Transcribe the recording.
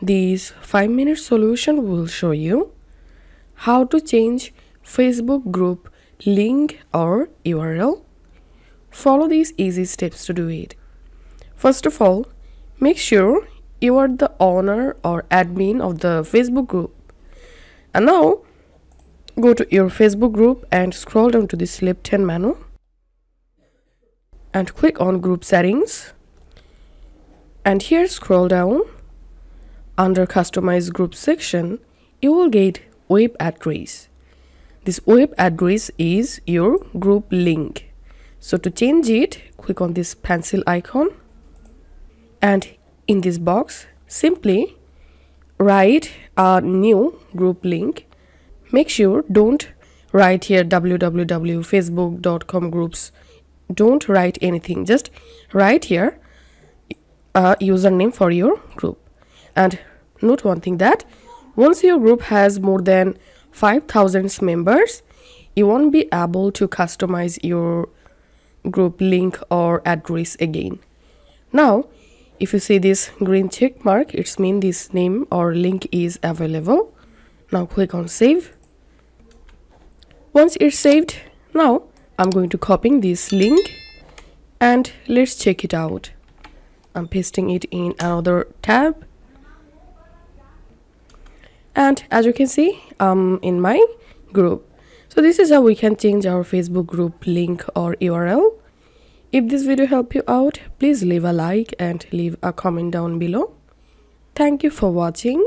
This 5 minute solution will show you how to change Facebook group link or URL. Follow these easy steps to do it. First of all, make sure you are the owner or admin of the Facebook group. And now go to your Facebook group and scroll down to this left hand menu and click on group settings and here scroll down under customize group section you will get web address. This web address is your group link. So to change it click on this pencil icon and in this box simply write a new group link. Make sure don't write here www.facebook.com groups. Don't write anything just write here a username for your group. And note one thing that once your group has more than 5000 members you won't be able to customize your group link or address again. Now if you see this green check mark it's mean this name or link is available. Now click on save. Once it's saved now I'm going to copying this link and let's check it out. I'm pasting it in another tab and as you can see I'm in my group. So this is how we can change our Facebook group link or URL. If this video helped you out, please leave a like and leave a comment down below. Thank you for watching.